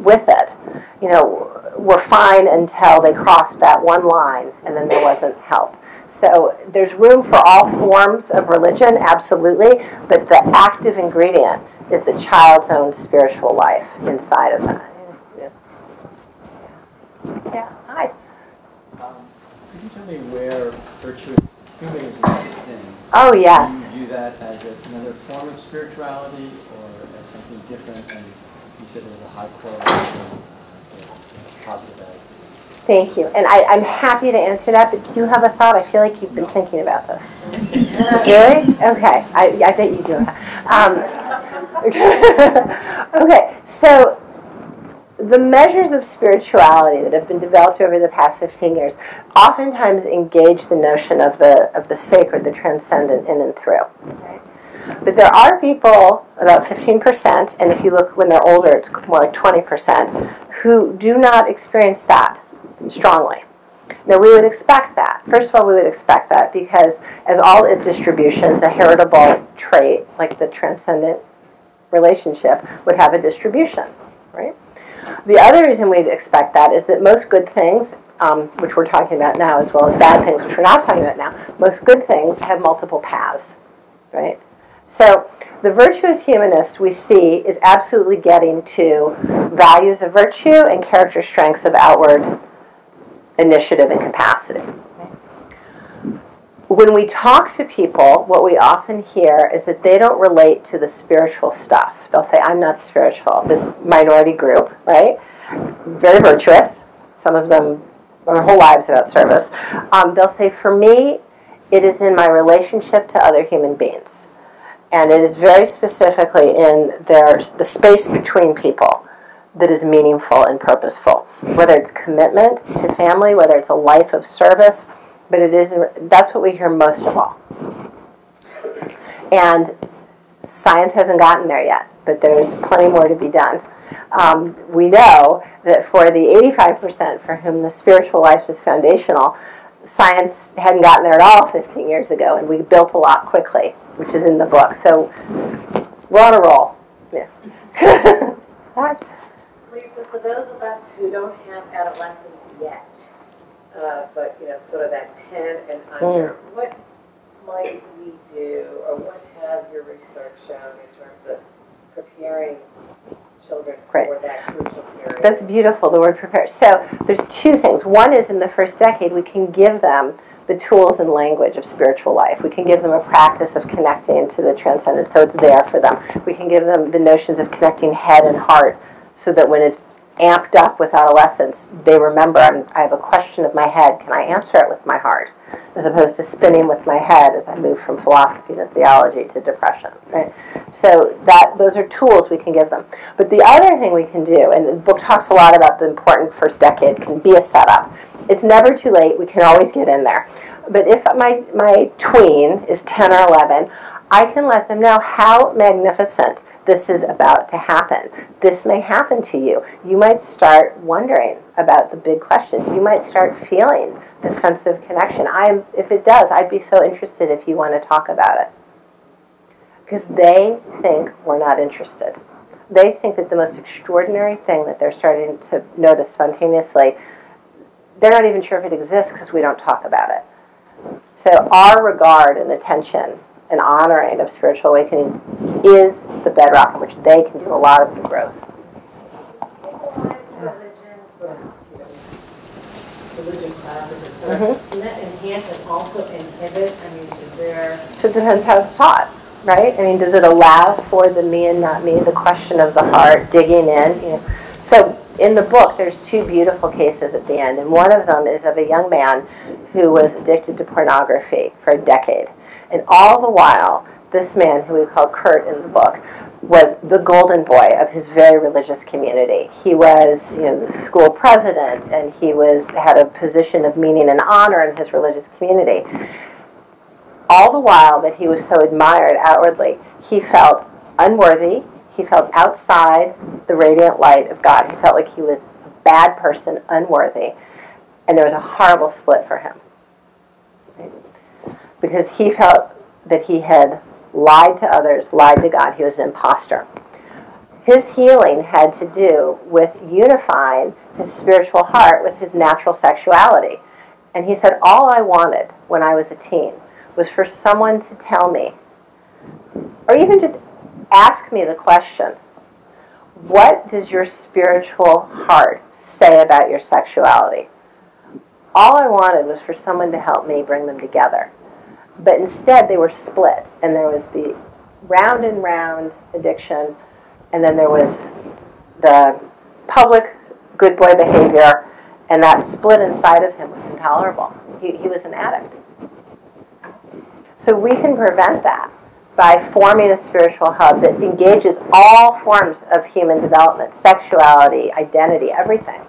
with it, you know, were fine until they crossed that one line and then there wasn't help. So there's room for all forms of religion, absolutely, but the active ingredient is the child's own spiritual life inside of that. Yeah. Yeah. Hi. Could you tell me where virtuous humanism fits in? Oh, yes. Do you view that as a- another form of spirituality or as something different? And you said there was a high correlation with positive attitudes. Thank you. And I, I'm happy to answer that, but do you have a thought? I feel like you've been thinking about this. really? Okay. I, I bet you do. Um, okay. So the measures of spirituality that have been developed over the past 15 years oftentimes engage the notion of the of the sacred, the transcendent in and through. But there are people, about 15%, and if you look when they're older, it's more like 20%, who do not experience that strongly. Now, we would expect that. First of all, we would expect that because, as all its distributions, a heritable trait, like the transcendent relationship, would have a distribution, right? The other reason we'd expect that is that most good things, um, which we're talking about now, as well as bad things, which we're not talking about now, most good things have multiple paths, right? So the virtuous humanist we see is absolutely getting to values of virtue and character strengths of outward initiative and capacity. When we talk to people, what we often hear is that they don't relate to the spiritual stuff. They'll say, I'm not spiritual. This minority group, right? Very virtuous. Some of them, their whole lives about service. Um, they'll say, for me, it is in my relationship to other human beings. And it is very specifically in their, the space between people that is meaningful and purposeful. Whether it's commitment to family, whether it's a life of service, but it is that's what we hear most of all. And science hasn't gotten there yet, but there's plenty more to be done. Um, we know that for the 85% for whom the spiritual life is foundational, science hadn't gotten there at all 15 years ago, and we built a lot quickly, which is in the book. So we're on a roll. Yeah. Lisa, for those of us who don't have adolescents yet, uh, but you know, sort of that 10 and under, what might we do, or what has your research shown in terms of preparing children Great. for that crucial period? That's beautiful, the word prepare. So there's two things. One is in the first decade, we can give them the tools and language of spiritual life. We can give them a practice of connecting to the transcendent, so it's there for them. We can give them the notions of connecting head and heart, so that when it's amped up with adolescence, they remember I'm, I have a question of my head. Can I answer it with my heart? As opposed to spinning with my head as I move from philosophy to theology to depression. Right. So that those are tools we can give them. But the other thing we can do, and the book talks a lot about the important first decade, can be a setup. It's never too late. We can always get in there. But if my my tween is 10 or 11, I can let them know how magnificent this is about to happen. This may happen to you. You might start wondering about the big questions. You might start feeling the sense of connection. I, if it does, I'd be so interested if you want to talk about it. Because they think we're not interested. They think that the most extraordinary thing that they're starting to notice spontaneously they're not even sure if it exists because we don't talk about it. So our regard and attention and honoring of spiritual awakening is the bedrock on which they can do a lot of the growth. religion classes, et cetera. Mhm. Can that enhance and also inhibit? I mean, is there? So it depends how it's taught, right? I mean, does it allow for the me and not me, the question of the heart, digging in? You know? So in the book, there's two beautiful cases at the end, and one of them is of a young man who was addicted to pornography for a decade. And all the while, this man, who we call Kurt in the book, was the golden boy of his very religious community. He was, you know, the school president, and he was had a position of meaning and honor in his religious community. All the while that he was so admired outwardly, he felt unworthy. He felt outside the radiant light of God. He felt like he was a bad person, unworthy, and there was a horrible split for him because he felt that he had lied to others, lied to God. He was an impostor. His healing had to do with unifying his spiritual heart with his natural sexuality. And he said, All I wanted when I was a teen was for someone to tell me, or even just ask me the question, What does your spiritual heart say about your sexuality? All I wanted was for someone to help me bring them together. But instead, they were split, and there was the round and round addiction, and then there was the public good boy behavior, and that split inside of him was intolerable. He, he was an addict. So we can prevent that by forming a spiritual hub that engages all forms of human development sexuality, identity, everything.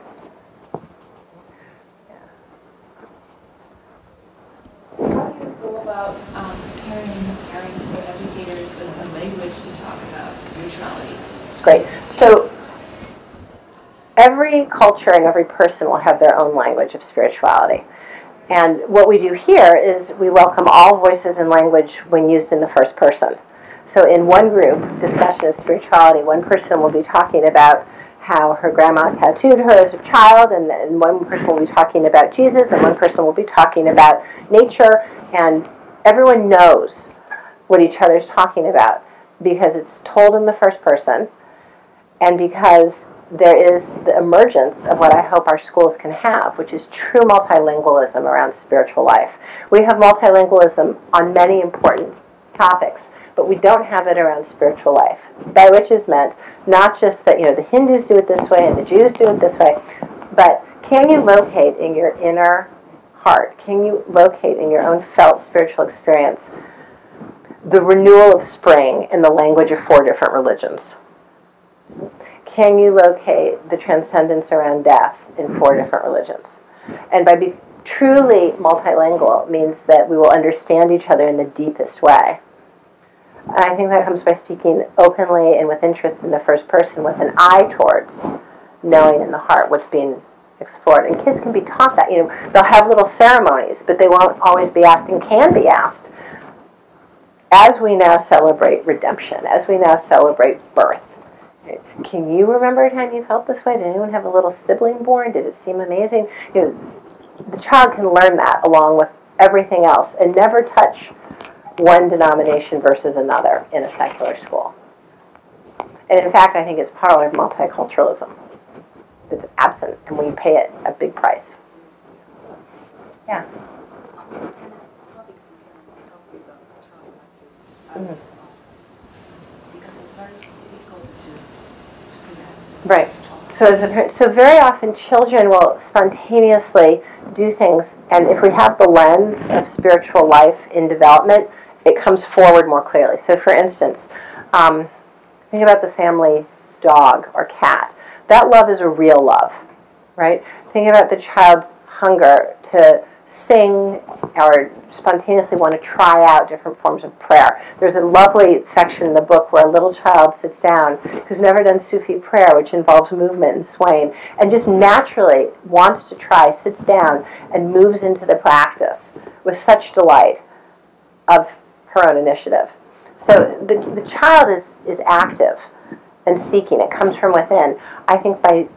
How do you go about um, preparing parents or educators with a language to talk about spirituality? Great. So every culture and every person will have their own language of spirituality. And what we do here is we welcome all voices and language when used in the first person. So in one group discussion of spirituality, one person will be talking about how her grandma tattooed her as a child, and then one person will be talking about Jesus, and one person will be talking about nature, and everyone knows what each other's talking about because it's told in the first person, and because there is the emergence of what I hope our schools can have, which is true multilingualism around spiritual life. We have multilingualism on many important topics, but we don't have it around spiritual life. By which is meant not just that you know the Hindus do it this way and the Jews do it this way, but can you locate in your inner heart, can you locate in your own felt spiritual experience the renewal of spring in the language of four different religions? Can you locate the transcendence around death in four mm-hmm. different religions? And by being truly multilingual means that we will understand each other in the deepest way. And I think that comes by speaking openly and with interest in the first person with an eye towards knowing in the heart what's being explored. And kids can be taught that. You know, they'll have little ceremonies, but they won't always be asked and can be asked. As we now celebrate redemption, as we now celebrate birth, can you remember a time you felt this way? Did anyone have a little sibling born? Did it seem amazing? You know, the child can learn that along with everything else and never touch one denomination versus another in a secular school. And in fact, I think it's part of multiculturalism. It's absent, and we pay it a big price. Yeah. Mhm. Right. So as a parent, so very often children will spontaneously do things, and if we have the lens of spiritual life in development, it comes forward more clearly. So, for instance, um, think about the family dog or cat. That love is a real love, right? Think about the child's hunger to sing or spontaneously want to try out different forms of prayer. There's a lovely section in the book where a little child sits down who's never done Sufi prayer, which involves movement and swaying, and just naturally wants to try, sits down, and moves into the practice with such delight of her own initiative. So the, the child is, is active and seeking. It comes from within. I think by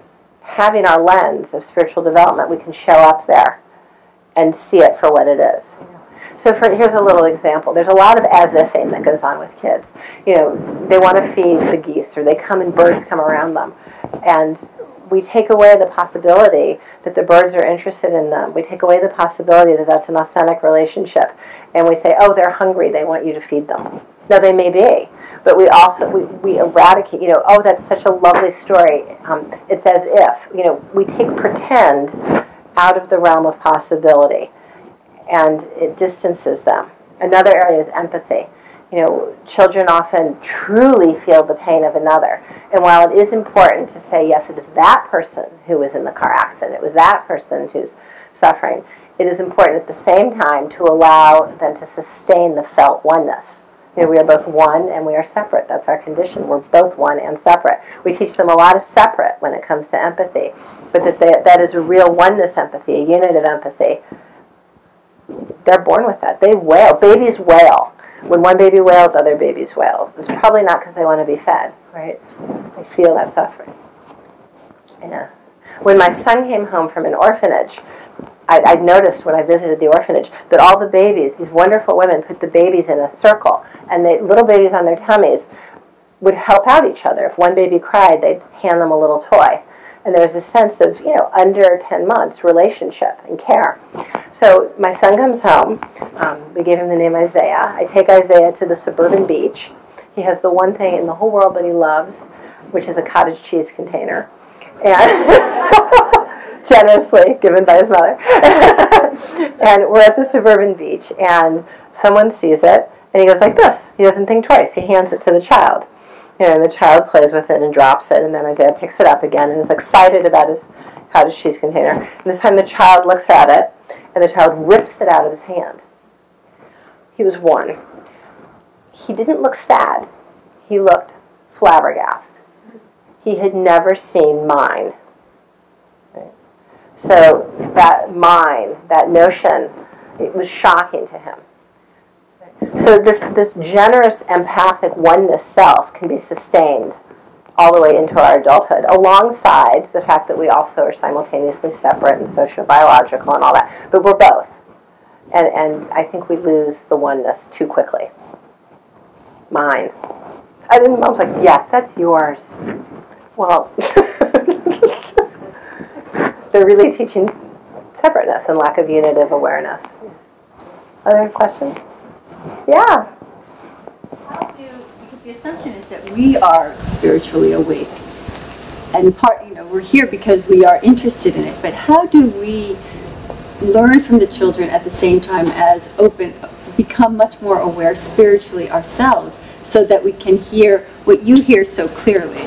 having our lens of spiritual development, we can show up there and see it for what it is. So for, here's a little example. There's a lot of as ifing that goes on with kids. You know, they want to feed the geese, or they come and birds come around them, and we take away the possibility that the birds are interested in them. We take away the possibility that that's an authentic relationship, and we say, "Oh, they're hungry. They want you to feed them." Now they may be, but we also we, we eradicate. You know, oh, that's such a lovely story. Um, it's as if you know we take pretend out of the realm of possibility and it distances them. Another area is empathy. You know, children often truly feel the pain of another. And while it is important to say, yes, it is that person who was in the car accident, it was that person who's suffering, it is important at the same time to allow them to sustain the felt oneness. You know, we are both one and we are separate. That's our condition. We're both one and separate. We teach them a lot of separate when it comes to empathy, but that they, that is a real oneness empathy, a unit of empathy. They're born with that. They wail. Babies wail. When one baby wails, other babies wail. It's probably not because they want to be fed, right? They feel that suffering. Yeah. When my son came home from an orphanage, I'd, I'd, noticed when I visited the orphanage that all the babies, these wonderful women, put the babies in a circle, and the little babies on their tummies would help out each other. If one baby cried, they'd hand them a little toy. And there was a sense of, you know, under 10 months relationship and care. So my son comes home. Um, we gave him the name Isaiah. I take Isaiah to the suburban beach. He has the one thing in the whole world that he loves, which is a cottage cheese container. And generously given by his mother. and we're at the suburban beach, and someone sees it, and he goes like this. He doesn't think twice. He hands it to the child. And the child plays with it and drops it, and then Isaiah picks it up again and is excited about his cottage cheese container. And this time the child looks at it, and the child rips it out of his hand. He was one. He didn't look sad. He looked flabbergasted. He had never seen mine. So that mine, that notion, it was shocking to him. So this, this generous empathic oneness self can be sustained all the way into our adulthood, alongside the fact that we also are simultaneously separate and socio-biological and all that. But we're both. And, and I think we lose the oneness too quickly. Mine. I think mom's like, yes, that's yours. Well, they're really teaching separateness and lack of unitive awareness. Other questions? Yeah. How do, because the assumption is that we are spiritually awake. And part, you know, we're here because we are interested in it. But how do we learn from the children at the same time as open, become much more aware spiritually ourselves so that we can hear what you hear so clearly?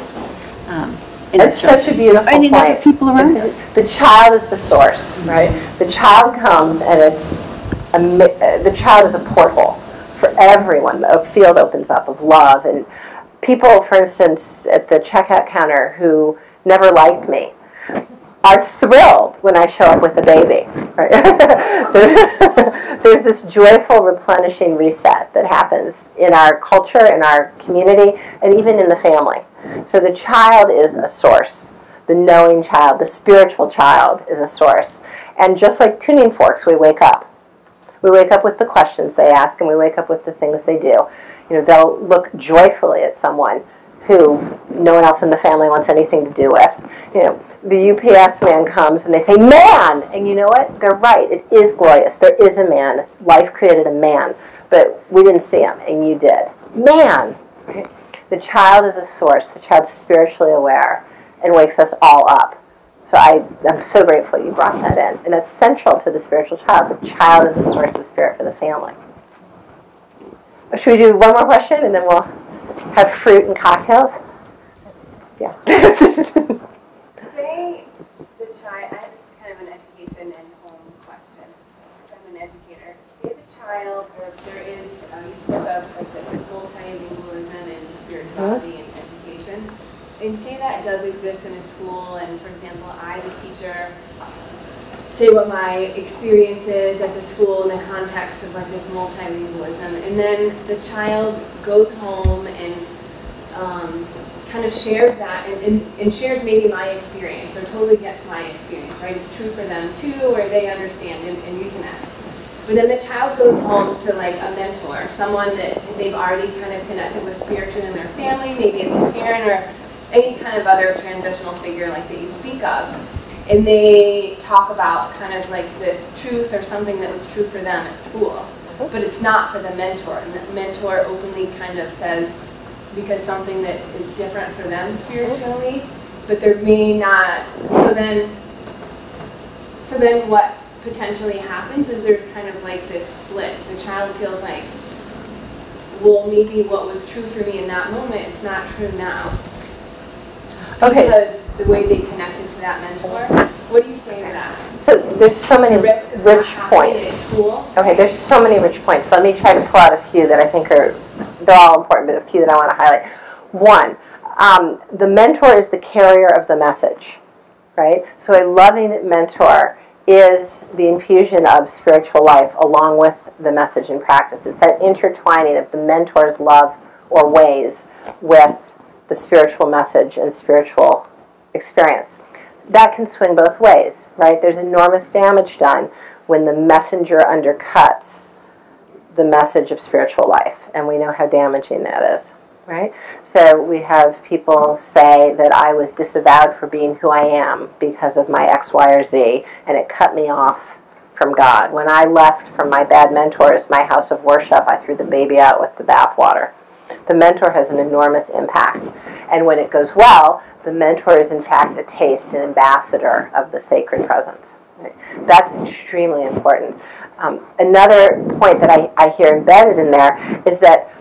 Um, it's such a beautiful and people around us. The child is the source, right? The child comes and it's a, the child is a porthole for everyone. A field opens up of love and people, for instance, at the checkout counter who never liked me are thrilled when I show up with a baby. Right? There's this joyful replenishing reset that happens in our culture, in our community, and even in the family. So the child is a source. The knowing child, the spiritual child is a source. And just like tuning forks, we wake up. We wake up with the questions they ask and we wake up with the things they do. You know, they'll look joyfully at someone who no one else in the family wants anything to do with. You know, the UPS man comes and they say, Man! And you know what? They're right. It is glorious. There is a man. Life created a man. But we didn't see him, and you did. Man! Right? The child is a source. The child's spiritually aware and wakes us all up. So I, I'm so grateful you brought that in. And that's central to the spiritual child. The child is a source of spirit for the family. Should we do one more question and then we'll have fruit and cocktails? Yeah. Say the child, this is kind of an education and home question. I'm an educator. Say the child, or there is, uh, you spoke of like multilingualism and education. And say that does exist in a school, and for example, I, the teacher, say what my experience is at the school in the context of like this multilingualism, and then the child goes home and um, kind of shares that and, and, and shares maybe my experience or totally gets my experience, right? It's true for them too, or they understand and, and reconnect. But then the child goes home to like a mentor, someone that they've already kind of connected with spiritually in their family, maybe it's a parent or any kind of other transitional figure like that you speak of. And they talk about kind of like this truth or something that was true for them at school. But it's not for the mentor. And the mentor openly kind of says, because something that is different for them spiritually, but there may not, so then, so then what potentially happens is there's kind of like this split. The child feels like, well, maybe what was true for me in that moment, it's not true now. Okay. Because the way they connected to that mentor. What do you say to that? So there's so many of rich points. Okay, there's so many rich points. Let me try to pull out a few that I think are, they're all important, but a few that I want to highlight. One, um, the mentor is the carrier of the message, right? So a loving mentor is the infusion of spiritual life along with the message and practice. It's that intertwining of the mentor's love or ways with the spiritual message and spiritual experience. That can swing both ways, right? There's enormous damage done when the messenger undercuts the message of spiritual life, and we know how damaging that is, right? So we have people say that I was disavowed for being who I am because of my X, Y, or Z, and it cut me off from God. When I left from my bad mentors, my house of worship, I threw the baby out with the bathwater. The mentor has an enormous impact, and when it goes well, the mentor is in fact a taste, an ambassador of the sacred presence. That's extremely important. Um, another point that I, I hear embedded in there is that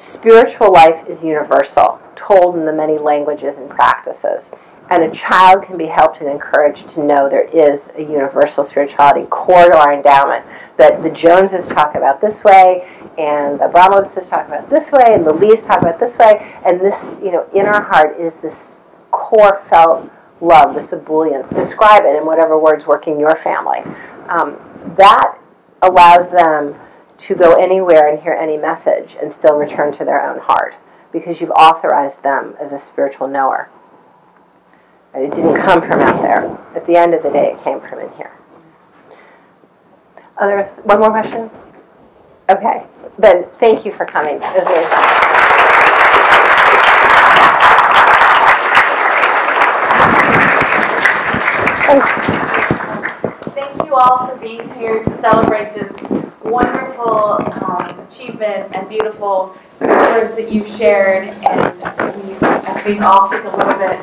spiritual life is universal, told in the many languages and practices. And a child can be helped and encouraged to know there is a universal spirituality core to our endowment that the Joneses talk about this way, and the Brahmoses talk about this way, and the Lees talk about this way. And this, you know, in our heart is this core felt love, this ebullience. Describe it in whatever words work in your family. Um, that allows them to go anywhere and hear any message and still return to their own heart because you've authorized them as a spiritual knower. It didn't come from out there. At the end of the day, it came from in here. Other one more question? Okay. Ben, thank you for coming. It was really fun. Thanks. You all for being here to celebrate this wonderful um, achievement and beautiful words that you've shared. And we, I think all take a little bit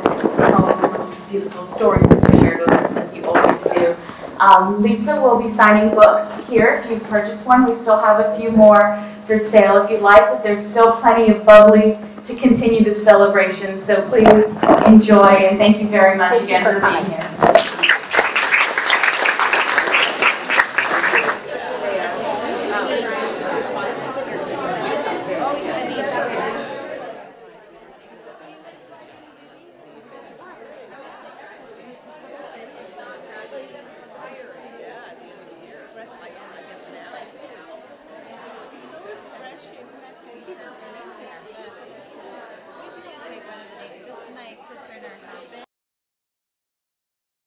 home from the beautiful stories that you shared with us, as you always do. Um, Lisa will be signing books here if you've purchased one. We still have a few more for sale if you'd like, but there's still plenty of bubbly to continue the celebration. So please enjoy and thank you very much Thank again for for being here.